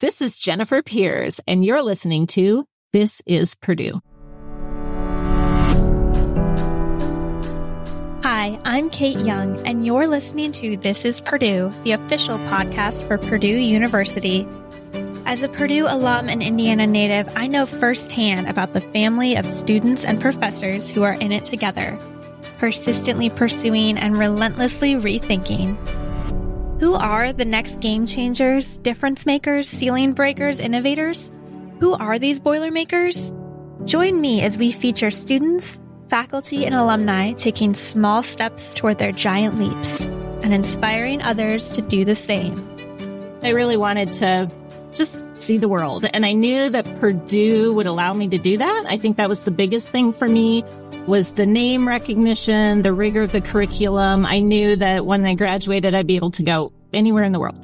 This is Jennifer Pyrz, and you're listening to This is Purdue. Hi, I'm Kate Young, and you're listening to This is Purdue, the official podcast for Purdue University. As a Purdue alum and Indiana native, I know firsthand about the family of students and professors who are in it together, persistently pursuing and relentlessly rethinking. Who are the next game changers, difference makers, ceiling breakers, innovators? Who are these Boilermakers? Join me as we feature students, faculty, and alumni taking small steps toward their giant leaps and inspiring others to do the same. I really wanted to just see the world. And I knew that Purdue would allow me to do that. I think that was the biggest thing for me was the name recognition, the rigor of the curriculum. I knew that when I graduated, I'd be able to go anywhere in the world.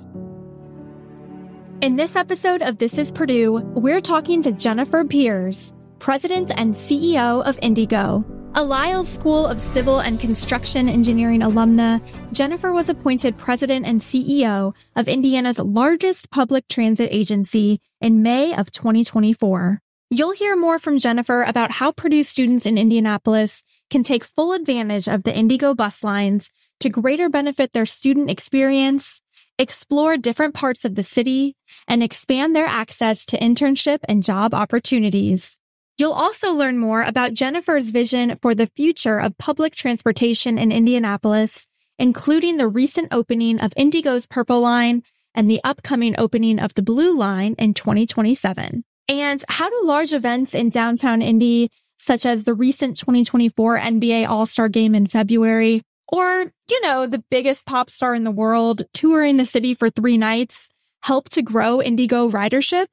In this episode of This is Purdue, we're talking to Jennifer Pyrz, President and CEO of IndyGo. A Lyles School of Civil and Construction Engineering alumna, Jennifer was appointed president and CEO of Indiana's largest public transit agency in May of 2024. You'll hear more from Jennifer about how Purdue students in Indianapolis can take full advantage of the IndyGo bus lines to greater benefit their student experience, explore different parts of the city, and expand their access to internship and job opportunities. You'll also learn more about Jennifer's vision for the future of public transportation in Indianapolis, including the recent opening of IndyGo's Purple Line and the upcoming opening of the Blue Line in 2027. And how do large events in downtown Indy, such as the recent 2024 NBA All-Star game in February, or, you know, the biggest pop star in the world touring the city for three nights, help to grow IndyGo ridership?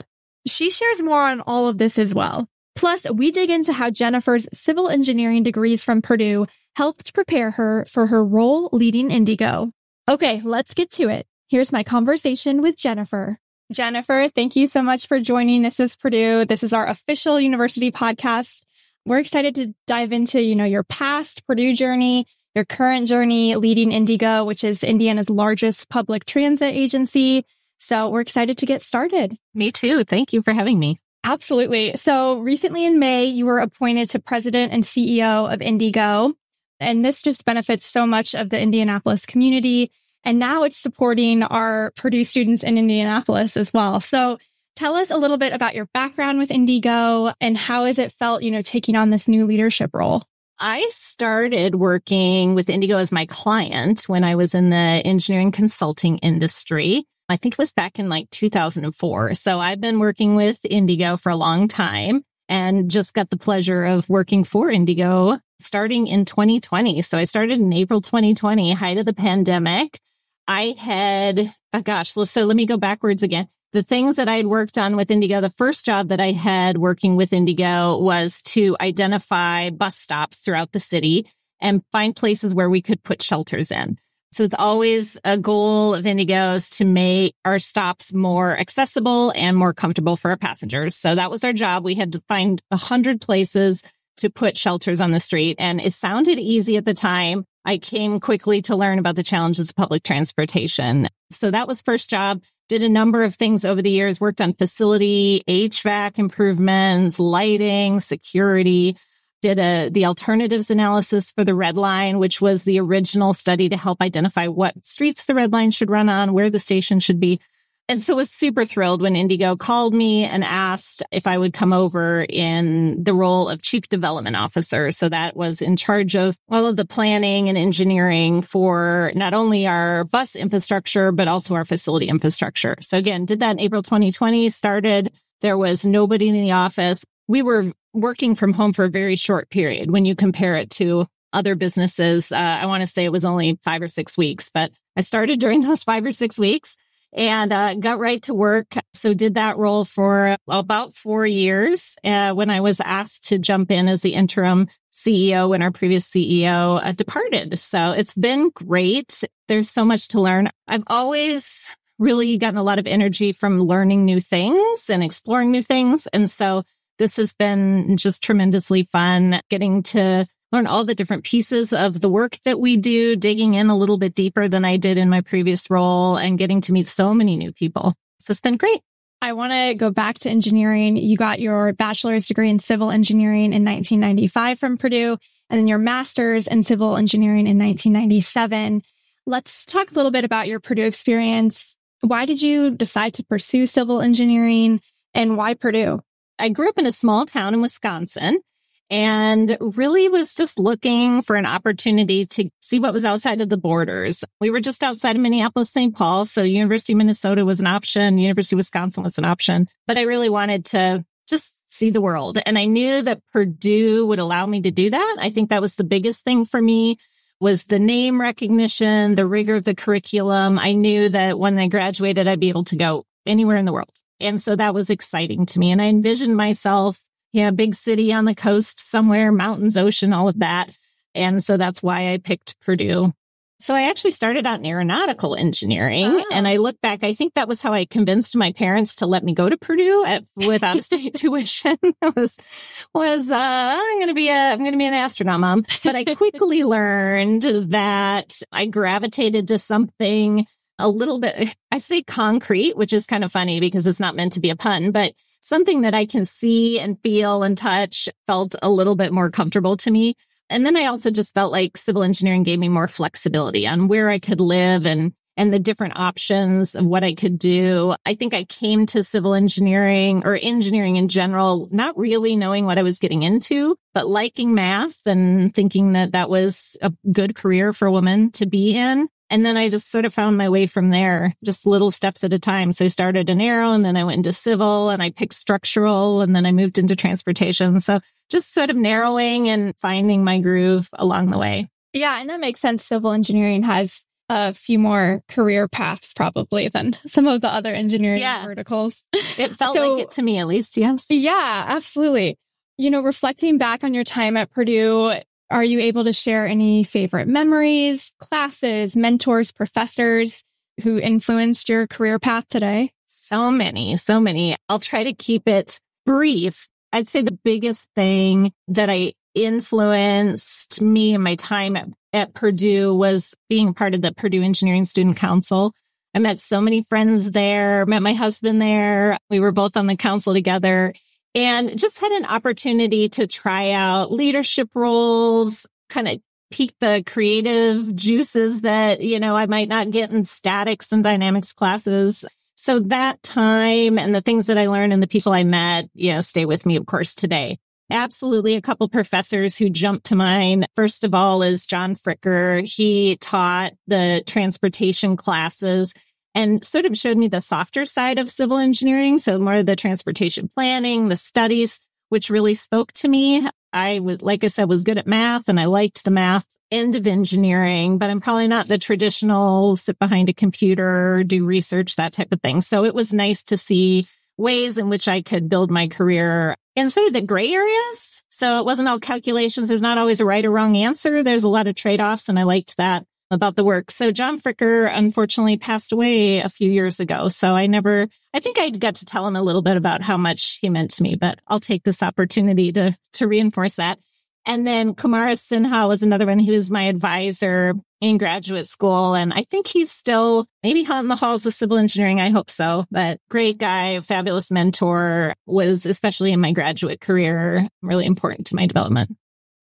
She shares more on all of this as well. Plus, we dig into how Jennifer's civil engineering degrees from Purdue helped prepare her for her role leading IndyGo. Okay, let's get to it. Here's my conversation with Jennifer. Jennifer, thank you so much for joining This is Purdue. This is our official university podcast. We're excited to dive into, you know, your past Purdue journey, your current journey leading IndyGo, which is Indiana's largest public transit agency. So we're excited to get started. Me too. Thank you for having me. Absolutely. So recently in May, you were appointed to president and CEO of IndyGo. And this just benefits so much of the Indianapolis community. And now it's supporting our Purdue students in Indianapolis as well. So tell us a little bit about your background with IndyGo and how has it felt, you know, taking on this new leadership role? I started working with IndyGo as my client when I was in the engineering consulting industry. I think it was back in like 2004. So I've been working with IndyGo for a long time and just got the pleasure of working for IndyGo starting in 2020. So I started in April 2020, height of the pandemic. I had, oh gosh, so let me go backwards again. The things that I had worked on with IndyGo, the first job that I had working with IndyGo was to identify bus stops throughout the city and find places where we could put shelters in. So it's always a goal of IndyGo's to make our stops more accessible and more comfortable for our passengers. So that was our job. We had to find a hundred places to put shelters on the street and it sounded easy at the time. I came quickly to learn about the challenges of public transportation. So that was first job. Did a number of things over the years, worked on facility, HVAC improvements, lighting, security did a the alternatives analysis for the red line which was the original study to help identify what streets the red line should run on where the station should be and so was super thrilled when IndyGo called me and asked if i would come over in the role of chief development officer. So that was in charge of all of the planning and engineering for not only our bus infrastructure but also our facility infrastructure. So again did that in april 2020 started. There was nobody in the office. We were working from home for a very short period when you compare it to other businesses. Uh, I want to say it was only five or six weeks, but I started during those five or six weeks and uh, got right to work. So did that role for about four years uh, when I was asked to jump in as the interim CEO when our previous CEO uh, departed. So it's been great. There's so much to learn. I've always really gotten a lot of energy from learning new things and exploring new things. And so this has been just tremendously fun getting to learn all the different pieces of the work that we do, digging in a little bit deeper than I did in my previous role and getting to meet so many new people. So it's been great. I want to go back to engineering. You got your bachelor's degree in civil engineering in 1995 from Purdue and then your master's in civil engineering in 1997. Let's talk a little bit about your Purdue experience. Why did you decide to pursue civil engineering and why Purdue? I grew up in a small town in Wisconsin and really was just looking for an opportunity to see what was outside of the borders. We were just outside of Minneapolis, St. Paul. So University of Minnesota was an option. University of Wisconsin was an option, but I really wanted to just see the world. And I knew that Purdue would allow me to do that. I think that was the biggest thing for me was the name recognition, the rigor of the curriculum. I knew that when I graduated, I'd be able to go anywhere in the world. And so that was exciting to me. And I envisioned myself, yeah, big city on the coast somewhere, mountains, ocean, all of that. And so that's why I picked Purdue. So I actually started out in aeronautical engineering oh. and I look back, I think that was how I convinced my parents to let me go to Purdue at, with out of state tuition was, was, uh, I'm going to be a, I'm going to be an astronaut mom. But I quickly learned that I gravitated to something a little bit, I say concrete, which is kind of funny because it's not meant to be a pun, but something that I can see and feel and touch felt a little bit more comfortable to me. And then I also just felt like civil engineering gave me more flexibility on where I could live and and the different options of what I could do. I think I came to civil engineering or engineering in general, not really knowing what I was getting into, but liking math and thinking that that was a good career for a woman to be in. And then I just sort of found my way from there, just little steps at a time. So I started in aero and then I went into civil and I picked structural and then I moved into transportation. So just sort of narrowing and finding my groove along the way. Yeah. And that makes sense. Civil engineering has a few more career paths probably than some of the other engineering yeah. verticals. It felt so, like it to me at least. Yes. Yeah, absolutely. You know, reflecting back on your time at Purdue, are you able to share any favorite memories, classes, mentors, professors who influenced your career path today? So many, so many. I'll try to keep it brief. I'd say the biggest thing that I influenced me in my time at, at Purdue was being part of the Purdue Engineering Student Council. I met so many friends there, met my husband there. We were both on the council together and just had an opportunity to try out leadership roles, kind of pique the creative juices that, you know, I might not get in statics and dynamics classes. So that time and the things that I learned and the people I met, you know, stay with me, of course, today. Absolutely. A couple professors who jumped to mind. First of all is John Fricker. He taught the transportation classes and sort of showed me the softer side of civil engineering. So more of the transportation planning, the studies, which really spoke to me. I was, like I said, was good at math and I liked the math end of engineering, but I'm probably not the traditional sit behind a computer, do research, that type of thing. So it was nice to see ways in which I could build my career and sort of the gray areas. So it wasn't all calculations. There's not always a right or wrong answer. There's a lot of trade offs and I liked that about the work. So John Fricker unfortunately passed away a few years ago. So I never, I think I got to tell him a little bit about how much he meant to me, but I'll take this opportunity to, to reinforce that. And then Kumares Sinha was another one. He was my advisor in graduate school. And I think he's still maybe haunting the halls of civil engineering. I hope so, but great guy, fabulous mentor was especially in my graduate career, really important to my development.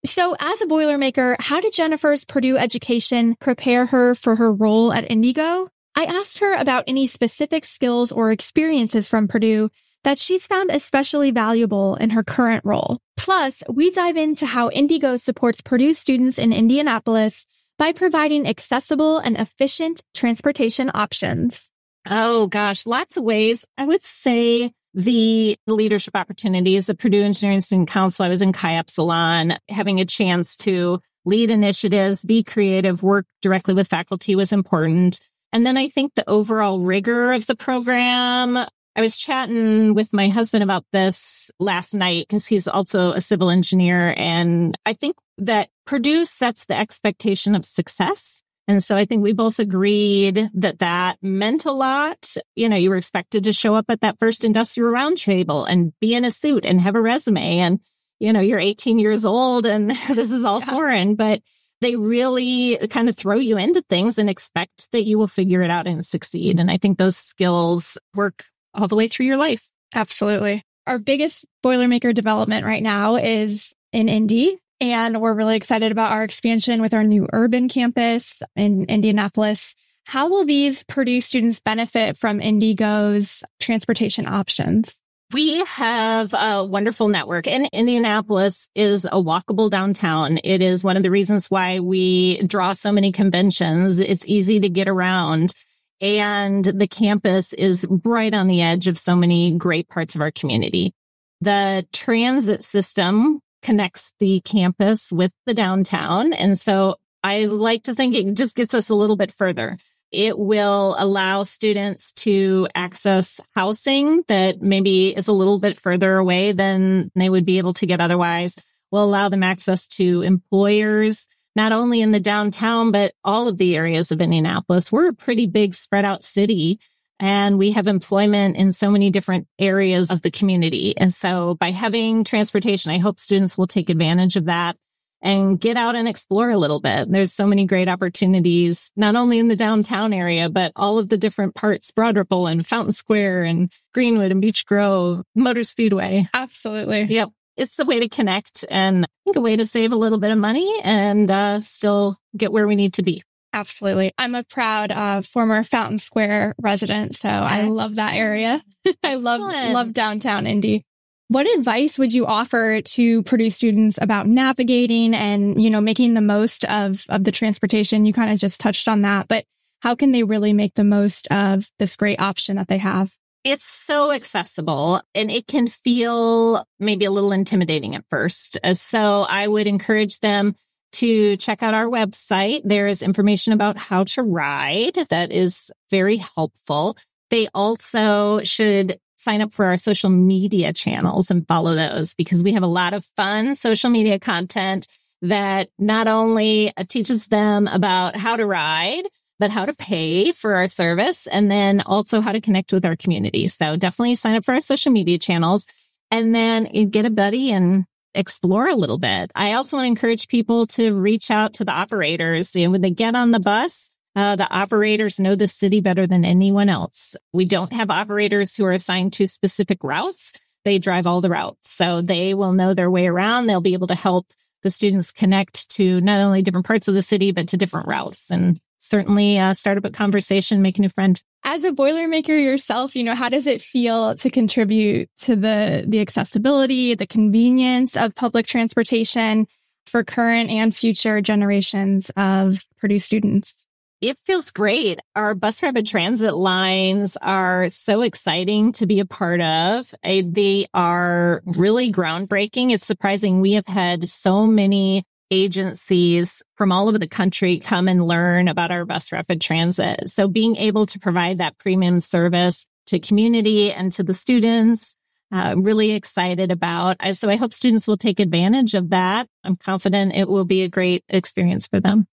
So as a Boilermaker, how did Jennifer's Purdue education prepare her for her role at IndyGo? I asked her about any specific skills or experiences from Purdue that she's found especially valuable in her current role. Plus, we dive into how IndyGo supports Purdue students in Indianapolis by providing accessible and efficient transportation options. Oh gosh, lots of ways. I would say the leadership opportunities at Purdue Engineering Student Council. I was in Chi Epsilon, having a chance to lead initiatives, be creative, work directly with faculty was important. And then I think the overall rigor of the program. I was chatting with my husband about this last night because he's also a civil engineer. And I think that Purdue sets the expectation of success and so I think we both agreed that that meant a lot. You know, you were expected to show up at that first industrial roundtable and be in a suit and have a resume. And, you know, you're 18 years old and this is all yeah. foreign, but they really kind of throw you into things and expect that you will figure it out and succeed. And I think those skills work all the way through your life. Absolutely. Our biggest Boilermaker development right now is in Indy. And we're really excited about our expansion with our new urban campus in Indianapolis. How will these Purdue students benefit from IndyGo's transportation options? We have a wonderful network and Indianapolis is a walkable downtown. It is one of the reasons why we draw so many conventions. It's easy to get around and the campus is right on the edge of so many great parts of our community. The transit system connects the campus with the downtown. And so I like to think it just gets us a little bit further. It will allow students to access housing that maybe is a little bit further away than they would be able to get otherwise. Will allow them access to employers, not only in the downtown, but all of the areas of Indianapolis. We're a pretty big spread out city and we have employment in so many different areas of the community. And so by having transportation, I hope students will take advantage of that and get out and explore a little bit. There's so many great opportunities, not only in the downtown area, but all of the different parts, Broad Ripple and Fountain Square and Greenwood and Beech Grove, Motor Speedway. Absolutely. Yep. It's a way to connect and I think a way to save a little bit of money and uh, still get where we need to be. Absolutely. I'm a proud uh, former Fountain Square resident, so yes. I love that area. I love love downtown Indy. What advice would you offer to Purdue students about navigating and, you know, making the most of, of the transportation? You kind of just touched on that, but how can they really make the most of this great option that they have? It's so accessible and it can feel maybe a little intimidating at first. Uh, so I would encourage them to check out our website. There is information about how to ride that is very helpful. They also should sign up for our social media channels and follow those because we have a lot of fun social media content that not only uh, teaches them about how to ride, but how to pay for our service and then also how to connect with our community. So definitely sign up for our social media channels and then eh, get a buddy and explore a little bit. I also want to encourage people to reach out to the operators. You know, when they get on the bus, uh, the operators know the city better than anyone else. We don't have operators who are assigned to specific routes. They drive all the routes. So they will know their way around. They'll be able to help the students connect to not only different parts of the city, but to different routes and certainly uh, start up a conversation, make a new friend. As a Boilermaker yourself, you know, how does it feel to contribute to the, the accessibility, the convenience of public transportation for current and future generations of Purdue students? It feels great. Our bus rapid transit lines are so exciting to be a part of. They are really groundbreaking. It's surprising. We have had so many agencies from all over the country come and learn about our bus rapid transit. So being able to provide that premium service to community and to the students, uh, really excited about. So I hope students will take advantage of that. I'm confident it will be a great experience for them.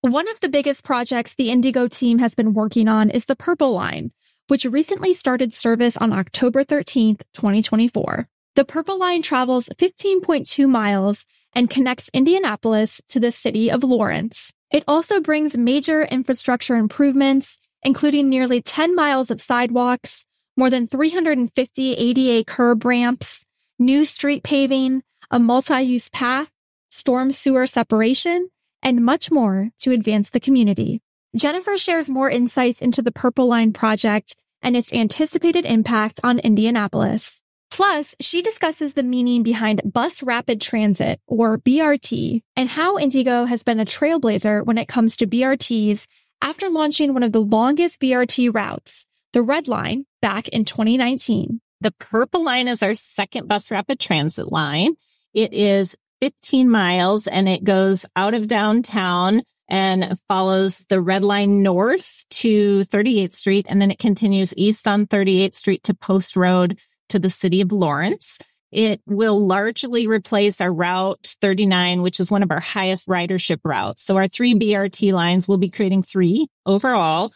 One of the biggest projects the IndyGo team has been working on is the Purple Line, which recently started service on October 13th, 2024. The Purple Line travels 15.2 miles and connects Indianapolis to the city of Lawrence. It also brings major infrastructure improvements, including nearly 10 miles of sidewalks, more than 350 ADA curb ramps, new street paving, a multi-use path, storm sewer separation, and much more to advance the community. Jennifer shares more insights into the Purple Line project and its anticipated impact on Indianapolis. Plus, she discusses the meaning behind Bus Rapid Transit, or BRT, and how IndyGo has been a trailblazer when it comes to BRTs after launching one of the longest BRT routes, the Red Line, back in 2019. The Purple Line is our second Bus Rapid Transit line. It is 15 miles and it goes out of downtown and follows the red line north to 38th Street. And then it continues east on 38th Street to Post Road to the city of Lawrence. It will largely replace our Route 39, which is one of our highest ridership routes. So our three BRT lines will be creating three overall.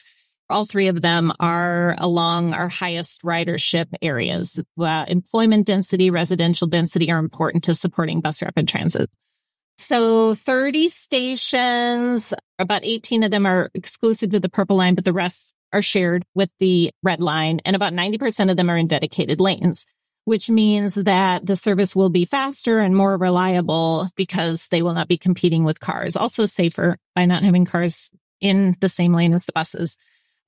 All three of them are along our highest ridership areas. Uh, employment density, residential density are important to supporting bus rapid transit. So 30 stations, about 18 of them are exclusive to the Purple Line, but the rest are shared with the red line and about 90% of them are in dedicated lanes, which means that the service will be faster and more reliable because they will not be competing with cars. Also safer by not having cars in the same lane as the buses.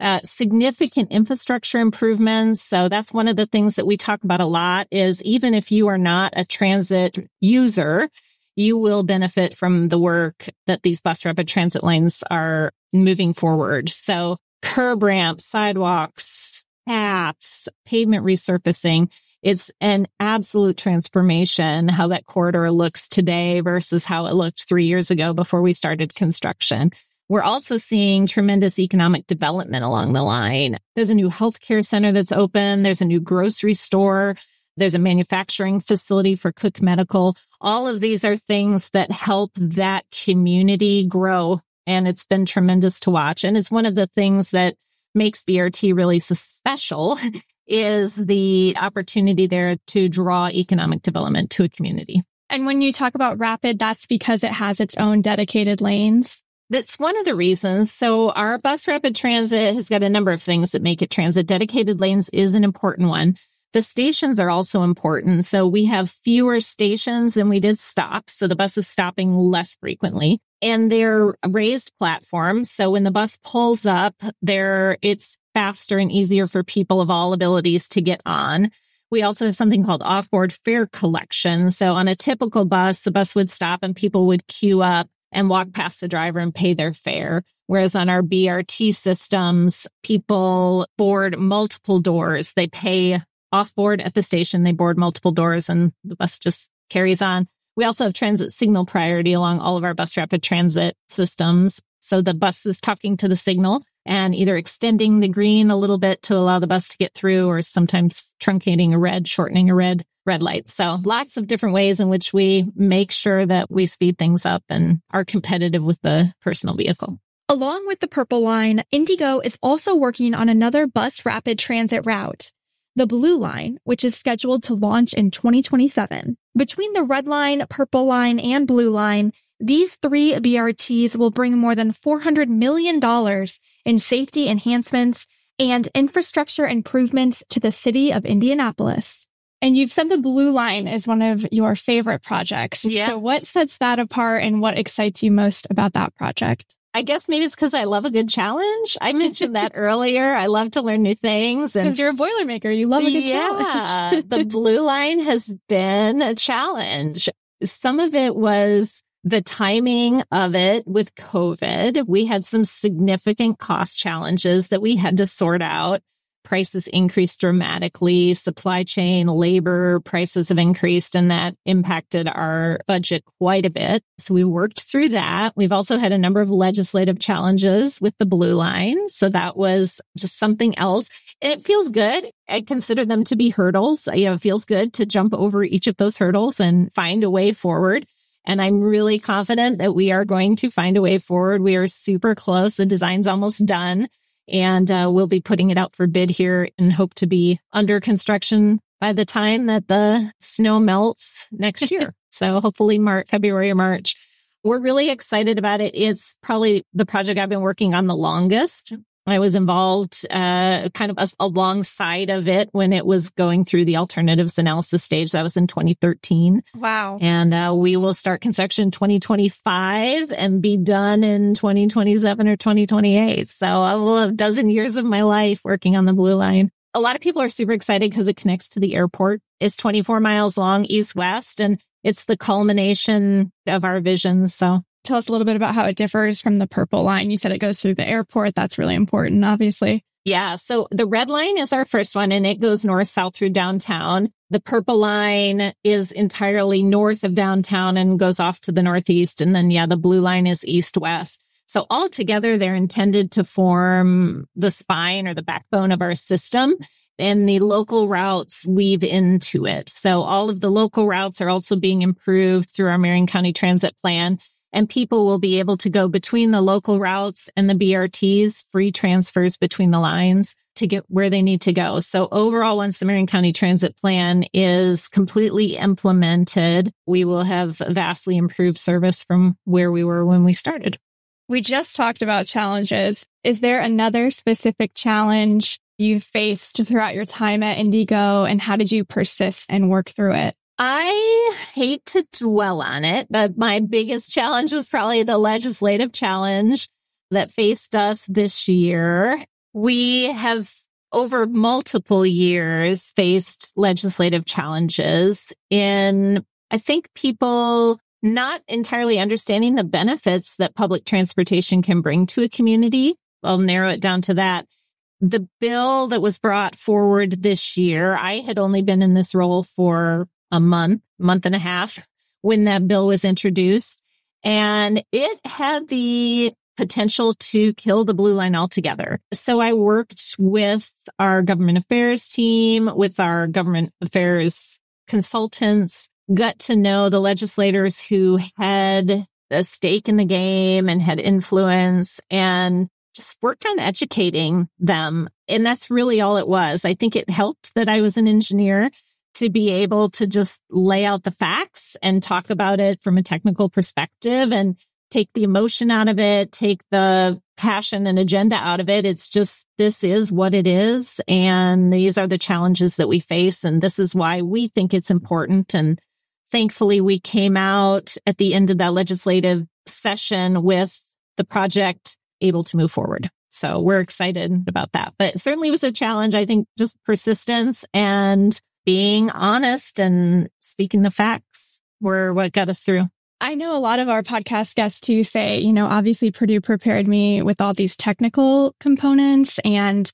Uh, significant infrastructure improvements. So that's one of the things that we talk about a lot is even if you are not a transit user, you will benefit from the work that these bus rapid transit lanes are moving forward. So curb ramps, sidewalks, paths, pavement resurfacing. It's an absolute transformation how that corridor looks today versus how it looked three years ago before we started construction. We're also seeing tremendous economic development along the line. There's a new healthcare center that's open. There's a new grocery store. There's a manufacturing facility for Cook Medical. All of these are things that help that community grow. And it's been tremendous to watch. And it's one of the things that makes BRT really so special is the opportunity there to draw economic development to a community. And when you talk about rapid, that's because it has its own dedicated lanes. That's one of the reasons. So our bus rapid transit has got a number of things that make it transit. Dedicated lanes is an important one. The stations are also important. So we have fewer stations than we did stops. So the bus is stopping less frequently and they're raised platforms. So when the bus pulls up there, it's faster and easier for people of all abilities to get on. We also have something called offboard fare collection. So on a typical bus, the bus would stop and people would queue up and walk past the driver and pay their fare. Whereas on our BRT systems, people board multiple doors. They pay off board at the station. They board multiple doors and the bus just carries on. We also have transit signal priority along all of our bus rapid transit systems. So the bus is talking to the signal and either extending the green a little bit to allow the bus to get through or sometimes truncating a red, shortening a red red light. So lots of different ways in which we make sure that we speed things up and are competitive with the personal vehicle. Along with the Purple Line, IndyGo is also working on another bus rapid transit route the Blue Line, which is scheduled to launch in 2027. Between the Red Line, Purple Line, and Blue Line, these three BRTs will bring more than $400 million in safety enhancements and infrastructure improvements to the city of Indianapolis. And you've said the Blue Line is one of your favorite projects. Yeah. So what sets that apart and what excites you most about that project? I guess maybe it's because I love a good challenge. I mentioned that earlier. I love to learn new things. Because you're a Boilermaker. You love a good yeah, challenge. the blue line has been a challenge. Some of it was the timing of it with COVID. We had some significant cost challenges that we had to sort out prices increased dramatically. Supply chain, labor prices have increased and that impacted our budget quite a bit. So we worked through that. We've also had a number of legislative challenges with the blue line. So that was just something else. It feels good. I consider them to be hurdles. You know, it feels good to jump over each of those hurdles and find a way forward. And I'm really confident that we are going to find a way forward. We are super close. The design's almost done and uh, we'll be putting it out for bid here and hope to be under construction by the time that the snow melts next year. so hopefully March, February or March. We're really excited about it. It's probably the project I've been working on the longest. I was involved uh, kind of alongside of it when it was going through the alternatives analysis stage. That was in 2013. Wow. And uh, we will start construction 2025 and be done in 2027 or 2028. So I will have a dozen years of my life working on the blue line. A lot of people are super excited because it connects to the airport. It's 24 miles long east west and it's the culmination of our vision. So tell us a little bit about how it differs from the purple line. You said it goes through the airport. That's really important, obviously. Yeah. So the red line is our first one and it goes north south through downtown. The purple line is entirely north of downtown and goes off to the northeast. And then, yeah, the blue line is east west. So altogether, they're intended to form the spine or the backbone of our system and the local routes weave into it. So all of the local routes are also being improved through our Marion County Transit Plan and people will be able to go between the local routes and the BRTs, free transfers between the lines to get where they need to go. So overall, once the Marion County Transit Plan is completely implemented, we will have vastly improved service from where we were when we started. We just talked about challenges. Is there another specific challenge you've faced throughout your time at IndyGo and how did you persist and work through it? I hate to dwell on it, but my biggest challenge was probably the legislative challenge that faced us this year. We have over multiple years faced legislative challenges in, I think people not entirely understanding the benefits that public transportation can bring to a community. I'll narrow it down to that. The bill that was brought forward this year, I had only been in this role for a month, month and a half when that bill was introduced. And it had the potential to kill the blue line altogether. So I worked with our government affairs team, with our government affairs consultants, got to know the legislators who had a stake in the game and had influence and just worked on educating them. And that's really all it was. I think it helped that I was an engineer to be able to just lay out the facts and talk about it from a technical perspective and take the emotion out of it, take the passion and agenda out of it. It's just, this is what it is. And these are the challenges that we face. And this is why we think it's important. And thankfully we came out at the end of that legislative session with the project able to move forward. So we're excited about that, but certainly was a challenge. I think just persistence and being honest and speaking the facts were what got us through. I know a lot of our podcast guests too say, you know, obviously Purdue prepared me with all these technical components and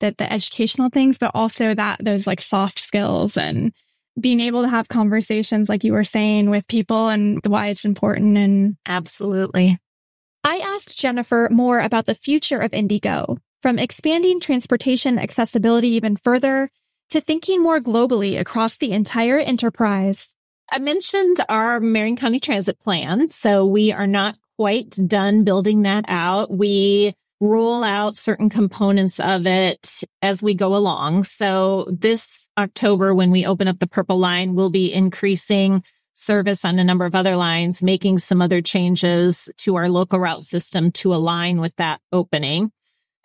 that the educational things, but also that those like soft skills and being able to have conversations, like you were saying, with people and why it's important. And absolutely. I asked Jennifer more about the future of IndyGo from expanding transportation accessibility even further to thinking more globally across the entire enterprise. I mentioned our Marion County Transit Plan. So we are not quite done building that out. We roll out certain components of it as we go along. So this October, when we open up the purple line, we'll be increasing service on a number of other lines, making some other changes to our local route system to align with that opening.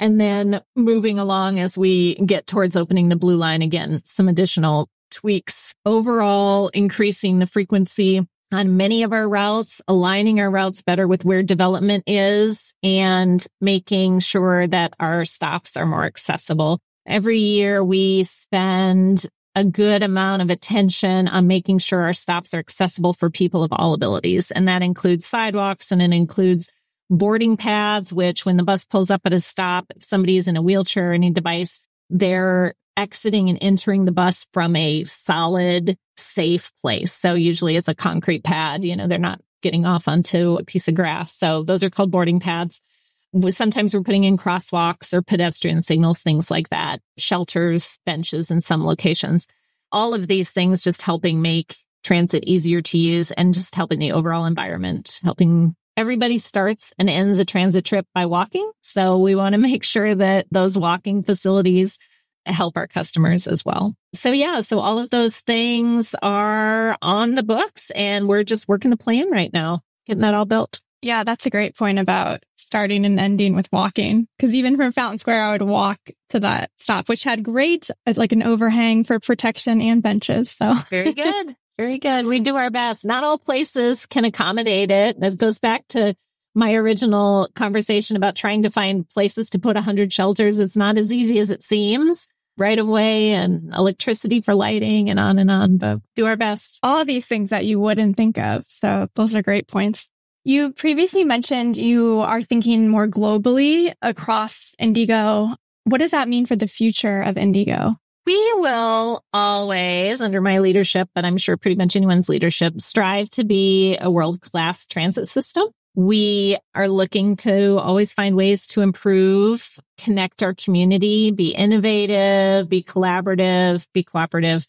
And then moving along as we get towards opening the blue line again, some additional tweaks overall, increasing the frequency on many of our routes, aligning our routes better with where development is and making sure that our stops are more accessible. Every year we spend a good amount of attention on making sure our stops are accessible for people of all abilities. And that includes sidewalks and it includes boarding pads, which when the bus pulls up at a stop, if somebody is in a wheelchair or any device, they're exiting and entering the bus from a solid, safe place. So usually it's a concrete pad. You know, they're not getting off onto a piece of grass. So those are called boarding pads. Sometimes we're putting in crosswalks or pedestrian signals, things like that, shelters, benches in some locations. All of these things just helping make transit easier to use and just helping the overall environment, helping everybody starts and ends a transit trip by walking. So we want to make sure that those walking facilities help our customers as well. So yeah, so all of those things are on the books and we're just working the plan right now, getting that all built. Yeah, that's a great point about starting and ending with walking. Cause even from Fountain Square, I would walk to that stop, which had great, uh, like an overhang for protection and benches. So very good. Very good. We do our best. Not all places can accommodate it. That goes back to my original conversation about trying to find places to put 100 shelters. It's not as easy as it seems right of way and electricity for lighting and on and on, but do our best. All these things that you wouldn't think of. So those are great points. You previously mentioned you are thinking more globally across IndyGo. What does that mean for the future of IndyGo? We will always, under my leadership, but I'm sure pretty much anyone's leadership, strive to be a world class transit system. We are looking to always find ways to improve, connect our community, be innovative, be collaborative, be cooperative.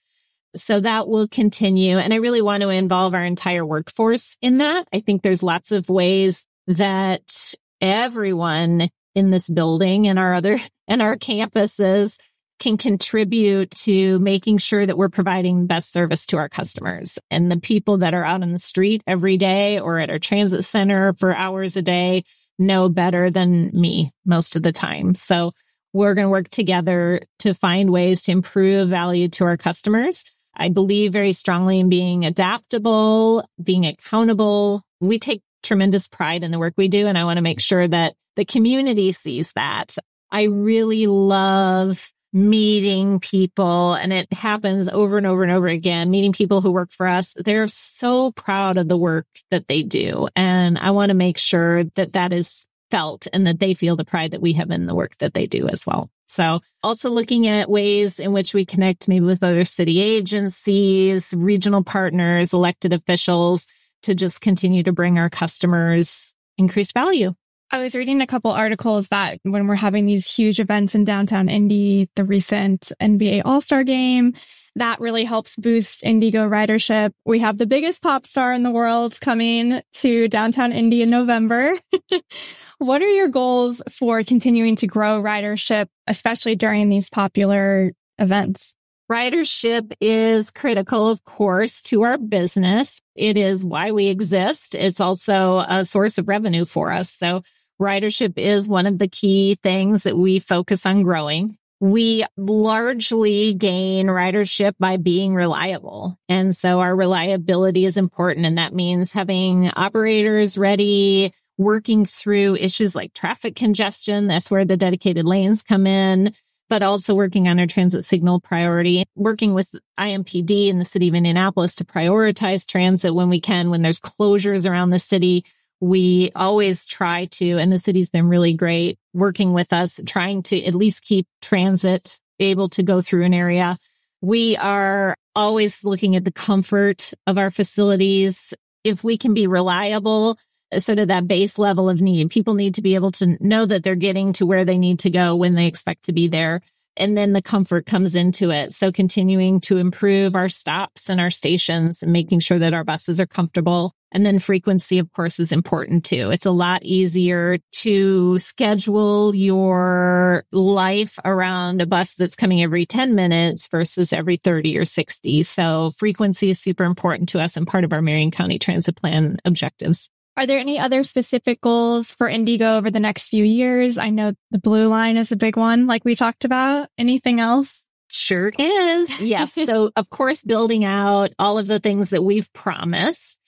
So that will continue. And I really want to involve our entire workforce in that. I think there's lots of ways that everyone in this building and our other and our campuses can contribute to making sure that we're providing best service to our customers and the people that are out on the street every day or at our transit center for hours a day. know better than me most of the time. So we're going to work together to find ways to improve value to our customers. I believe very strongly in being adaptable, being accountable. We take tremendous pride in the work we do. And I want to make sure that the community sees that. I really love meeting people and it happens over and over and over again, meeting people who work for us. They're so proud of the work that they do. And I want to make sure that that is felt and that they feel the pride that we have in the work that they do as well. So also looking at ways in which we connect maybe with other city agencies, regional partners, elected officials to just continue to bring our customers increased value. I was reading a couple articles that when we're having these huge events in downtown Indy, the recent NBA All Star game, that really helps boost IndyGo ridership. We have the biggest pop star in the world coming to downtown Indy in November. what are your goals for continuing to grow ridership, especially during these popular events? Ridership is critical, of course, to our business. It is why we exist. It's also a source of revenue for us. So ridership is one of the key things that we focus on growing. We largely gain ridership by being reliable. And so our reliability is important. And that means having operators ready, working through issues like traffic congestion. That's where the dedicated lanes come in, but also working on our transit signal priority, working with IMPD in the city of Indianapolis to prioritize transit when we can, when there's closures around the city we always try to, and the city's been really great working with us, trying to at least keep transit able to go through an area. We are always looking at the comfort of our facilities. If we can be reliable, uh, sort of that base level of need, people need to be able to know that they're getting to where they need to go when they expect to be there. And then the comfort comes into it. So continuing to improve our stops and our stations and making sure that our buses are comfortable. And then frequency, of course, is important too. It's a lot easier to schedule your life around a bus that's coming every 10 minutes versus every 30 or 60. So frequency is super important to us and part of our Marion County Transit Plan objectives. Are there any other specific goals for IndyGo over the next few years? I know the blue line is a big one, like we talked about. Anything else? Sure is. Yes. so, of course, building out all of the things that we've promised,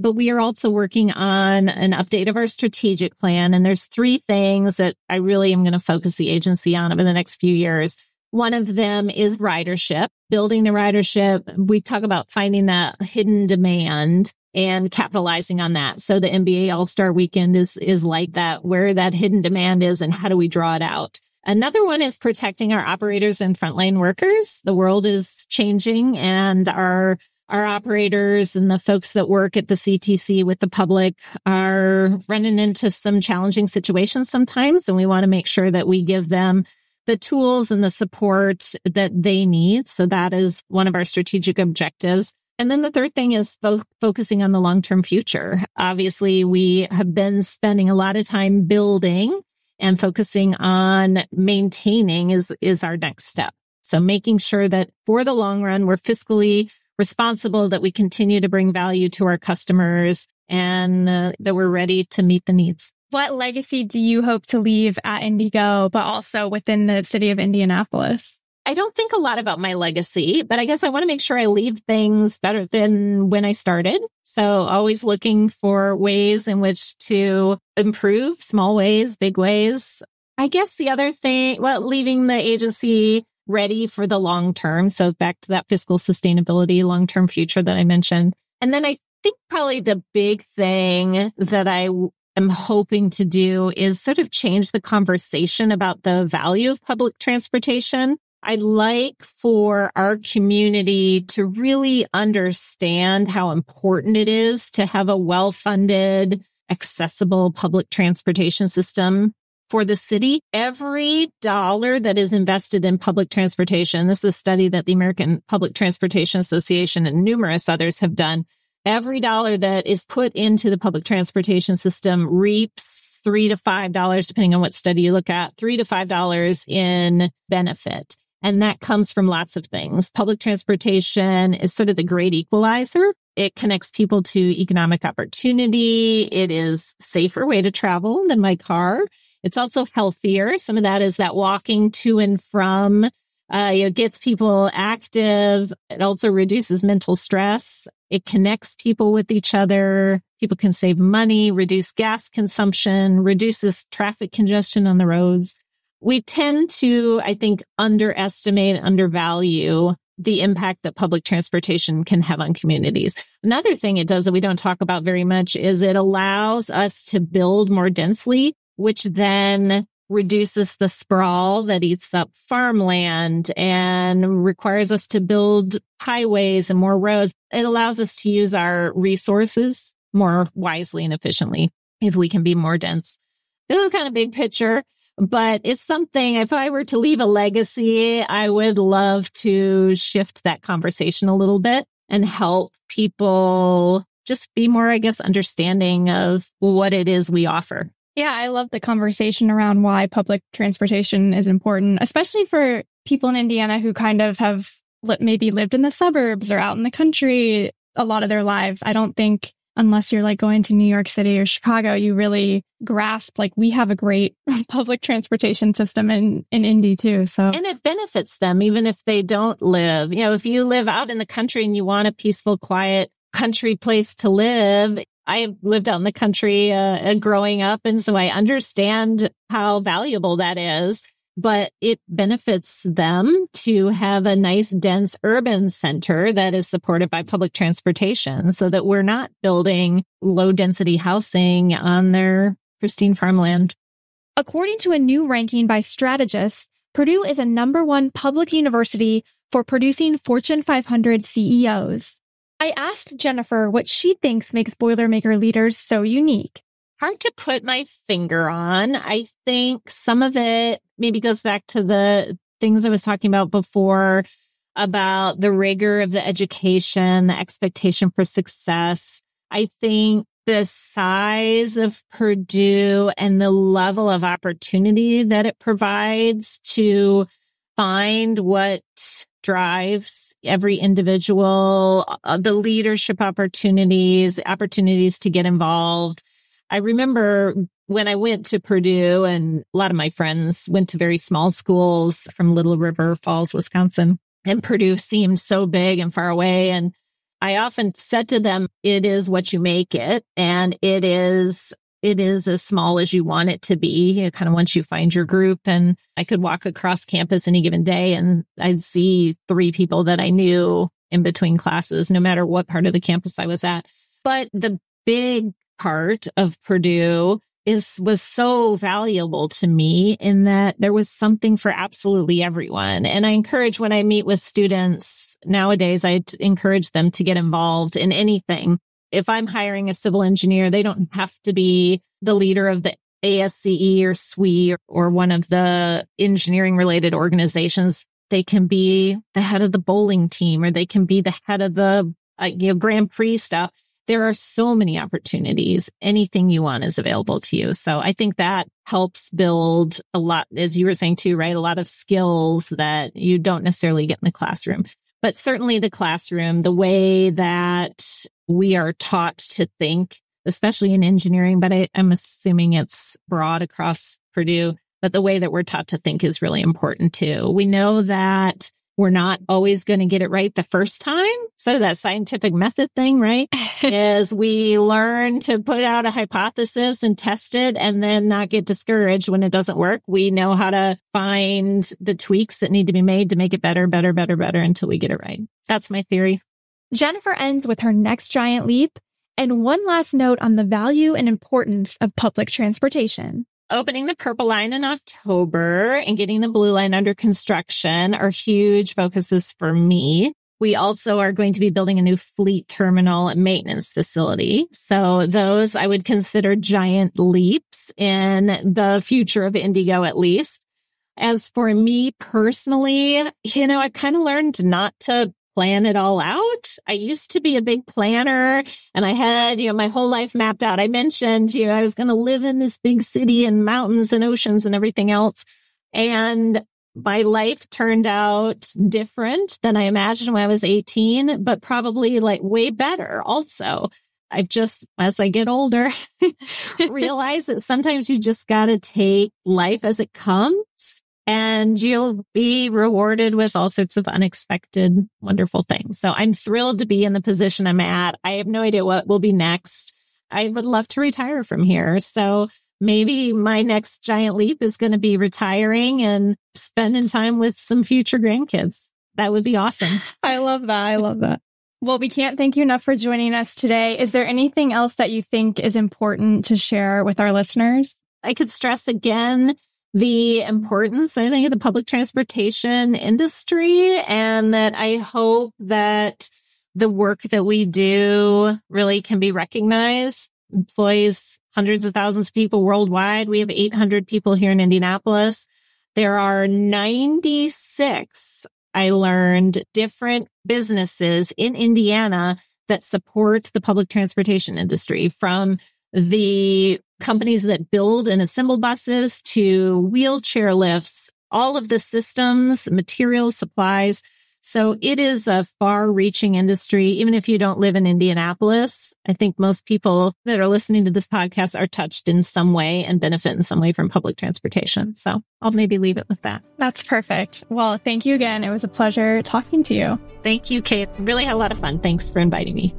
but we are also working on an update of our strategic plan. And there's three things that I really am going to focus the agency on over the next few years. One of them is ridership, building the ridership. We talk about finding that hidden demand and capitalizing on that. So the NBA All-Star weekend is, is like that, where that hidden demand is and how do we draw it out? Another one is protecting our operators and frontline workers. The world is changing and our our operators and the folks that work at the CTC with the public are running into some challenging situations sometimes. And we want to make sure that we give them the tools and the support that they need. So that is one of our strategic objectives. And then the third thing is fo- focusing on the long term future. Obviously, we have been spending a lot of time building and focusing on maintaining is, is our next step. So making sure that for the long run, we're fiscally responsible, that we continue to bring value to our customers and uh, that we're ready to meet the needs. What legacy do you hope to leave at IndyGo, but also within the city of Indianapolis? I don't think a lot about my legacy, but I guess I want to make sure I leave things better than when I started. So always looking for ways in which to improve small ways, big ways. I guess the other thing, well, leaving the agency ready for the long term. So back to that fiscal sustainability, long term future that I mentioned. And then I think probably the big thing that I am hoping to do is sort of change the conversation about the value of public transportation. I like for our community to really understand how important it is to have a well funded, accessible public transportation system for the city. Every dollar that is invested in public transportation, this is a study that the American Public Transportation Association and numerous others have done. Every dollar that is put into the public transportation system reaps three to five dollars, depending on what study you look at, three to five dollars in benefit. And that comes from lots of things. Public transportation is sort of the great equalizer. It connects people to economic opportunity. It is safer way to travel than my car. It's also healthier. Some of that is that walking to and from, uh, gets people active. It also reduces mental stress. It connects people with each other. People can save money, reduce gas consumption, reduces traffic congestion on the roads. We tend to, I think, underestimate, undervalue the impact that public transportation can have on communities. Another thing it does that we don't talk about very much is it allows us to build more densely, which then reduces the sprawl that eats up farmland and requires us to build highways and more roads. It allows us to use our resources more wisely and efficiently if we can be more dense. This is kind of big picture but it's something if I were to leave a legacy, I would love to shift that conversation a little bit and help people just be more, I guess, understanding of what it is we offer. Yeah, I love the conversation around why public transportation is important, especially for people in Indiana who kind of have maybe lived in the suburbs or out in the country a lot of their lives. I don't think unless you're like going to New York City or Chicago, you really grasp like we have a great public transportation system in, in Indy too. So, and it benefits them even if they don't live. You know, if you live out in the country and you want a peaceful, quiet country place to live, I lived out in the country uh, growing up. And so I understand how valuable that is but it benefits them to have a nice, dense urban center that is supported by public transportation so that we're not building low density housing on their pristine farmland. According to a new ranking by Strategist, Purdue is a number one public university for producing Fortune 500 CEOs. I asked Jennifer what she thinks makes Boilermaker leaders so unique hard to put my finger on. I think some of it maybe goes back to the things I was talking about before about the rigor of the education, the expectation for success. I think the size of Purdue and the level of opportunity that it provides to find what drives every individual, uh, the leadership opportunities, opportunities to get involved, I remember when I went to Purdue and a lot of my friends went to very small schools from Little River Falls, Wisconsin, and Purdue seemed so big and far away. And I often said to them, it is what you make it. And it is, it is as small as you want it to be. You know, kind of once you find your group and I could walk across campus any given day and I'd see three people that I knew in between classes, no matter what part of the campus I was at. But the big part of Purdue is was so valuable to me in that there was something for absolutely everyone. And I encourage when I meet with students nowadays, I encourage them to get involved in anything. If I'm hiring a civil engineer, they don't have to be the leader of the ASCE or SWE or one of the engineering related organizations. They can be the head of the bowling team or they can be the head of the uh, you know, Grand Prix stuff there are so many opportunities. Anything you want is available to you. So I think that helps build a lot, as you were saying too, right? A lot of skills that you don't necessarily get in the classroom. But certainly the classroom, the way that we are taught to think, especially in engineering, but I, I'm assuming it's broad across Purdue, but the way that we're taught to think is really important too. We know that we're not always going to get it right the first time. So that scientific method thing, right? is we learn to put out a hypothesis and test it and then not get discouraged when it doesn't work. We know how to find the tweaks that need to be made to make it better, better, better, better until we get it right. That's my theory. Jennifer ends with her next giant leap and one last note on the value and importance of public transportation opening the purple line in October and getting the blue line under construction are huge focuses for me. We also are going to be building a new fleet terminal and maintenance facility. So those I would consider giant leaps in the future of IndyGo, at least. As for me personally, you know, I kind of learned not to plan it all out. I used to be a big planner and I had, you know, my whole life mapped out. I mentioned, you know, I was going to live in this big city and mountains and oceans and everything else. And my life turned out different than I imagined when I was 18, but probably like way better also. I've just, as I get older, realize that sometimes you just got to take life as it comes and you'll be rewarded with all sorts of unexpected, wonderful things. So I'm thrilled to be in the position I'm at. I have no idea what will be next. I would love to retire from here. So maybe my next giant leap is going to be retiring and spending time with some future grandkids. That would be awesome. I love that. I love that. Well, we can't thank you enough for joining us today. Is there anything else that you think is important to share with our listeners? I could stress again the importance, I think, of the public transportation industry and that I hope that the work that we do really can be recognized. Employs hundreds of thousands of people worldwide. We have 800 people here in Indianapolis. There are 96, I learned, different businesses in Indiana that support the public transportation industry from the companies that build and assemble buses to wheelchair lifts, all of the systems, materials, supplies so it is a far reaching industry. Even if you don't live in Indianapolis, I think most people that are listening to this podcast are touched in some way and benefit in some way from public transportation. So I'll maybe leave it with that. That's perfect. Well, thank you again. It was a pleasure talking to you. Thank you, Kate. Really had a lot of fun. Thanks for inviting me.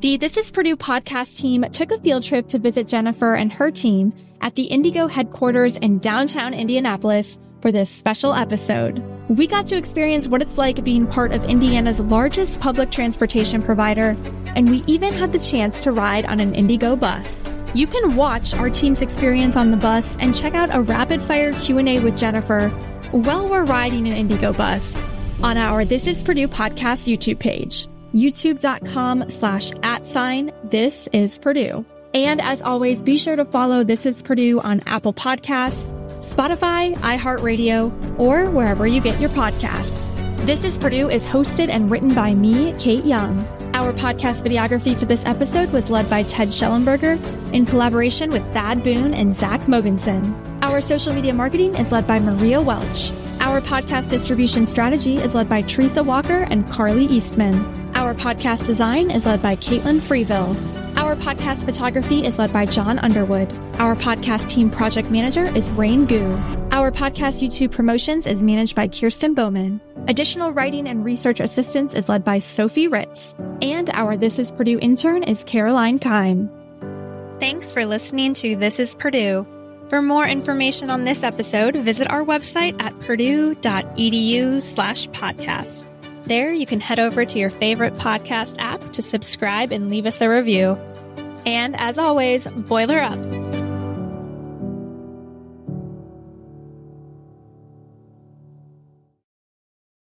The This is Purdue podcast team took a field trip to visit Jennifer and her team at the IndyGo headquarters in downtown Indianapolis for this special episode. We got to experience what it's like being part of Indiana's largest public transportation provider, and we even had the chance to ride on an IndyGo bus. You can watch our team's experience on the bus and check out a rapid fire Q&A with Jennifer while we're riding an IndyGo bus on our This is Purdue podcast YouTube page, youtube.com slash at sign this is Purdue. And as always, be sure to follow This is Purdue on Apple Podcasts, Spotify, iHeartRadio, or wherever you get your podcasts. This is Purdue is hosted and written by me, Kate Young. Our podcast videography for this episode was led by Ted Schellenberger in collaboration with Thad Boone and Zach Mogensen. Our social media marketing is led by Maria Welch. Our podcast distribution strategy is led by Teresa Walker and Carly Eastman. Our podcast design is led by Caitlin Freeville. Our podcast photography is led by John Underwood. Our podcast team project manager is Rain Gu. Our podcast YouTube promotions is managed by Kirsten Bowman. Additional writing and research assistance is led by Sophie Ritz. And our This is Purdue intern is Caroline Kime. Thanks for listening to This is Purdue. For more information on this episode, visit our website at purdue.edu slash podcast. There, you can head over to your favorite podcast app to subscribe and leave us a review. And as always, boiler up.